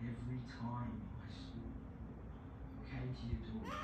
every time my school came to your door.